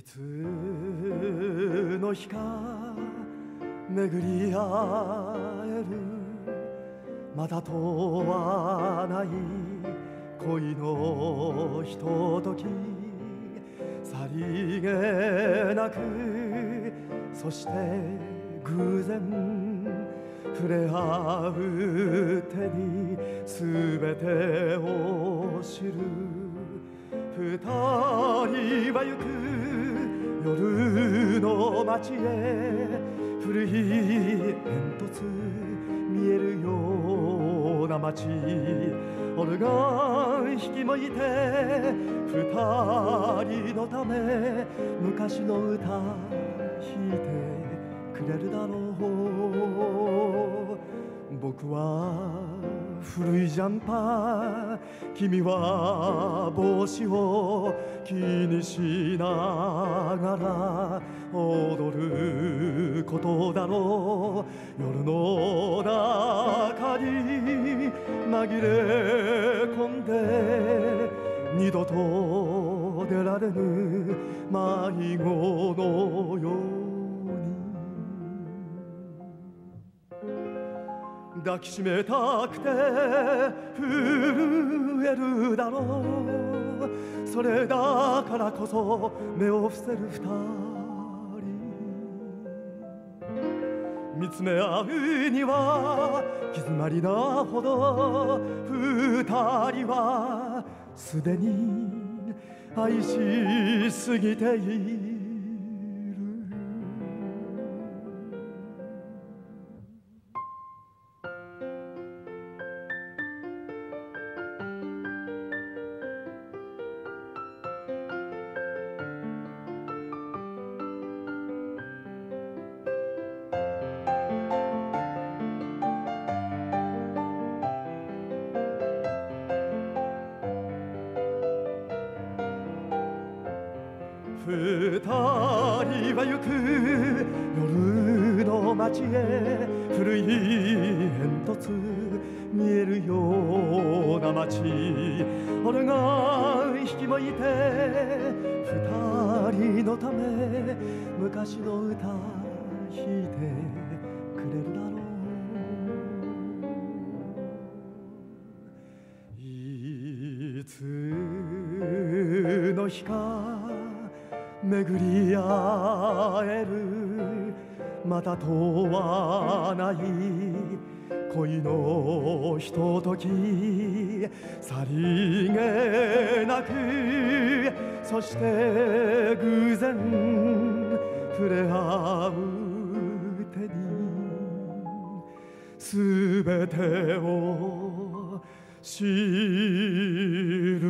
いつの日か巡り合えるまだ問わない恋のひとときさりげなくそして偶然触れ合う手に全てを知る。二人は行く。夜の街へ古い煙突見えるような街。オルガン引き向いて二人のため昔の歌弾いてくれるだろう。僕は古いジャンパー君は帽子を気にしながら踊ることだろう。夜の中に紛れ込んで二度と出られぬ迷子のよう抱きしめたくて震えるだろう。それだからこそ目を伏せる二人。見つめ合うには気詰まりなほど二人はすでに愛しすぎている。二人は行く夜の街へ古い煙突見えるような街俺が引き向いて二人のため昔の歌弾いてくれるだろういつの日か巡り合える。また問わない恋のひととき。さりげなく。そして偶然。触れ合う手に。すべてを知る。